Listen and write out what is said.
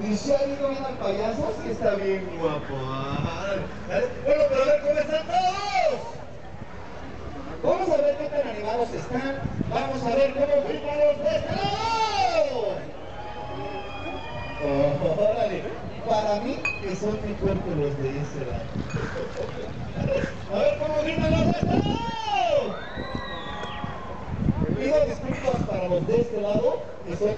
Y si ha ido bien al payaso, sí está bien guapo. Ah. Eh, bueno, pero a ver, ¿cómo están todos? Vamos a ver qué tan animados están. Vamos a ver cómo brindan los de este lado. Órale. Para mí, que son mi cuerpo los de ese lado. A ver cómo brindan los de este lado. Pido disculpas para los de este lado, que son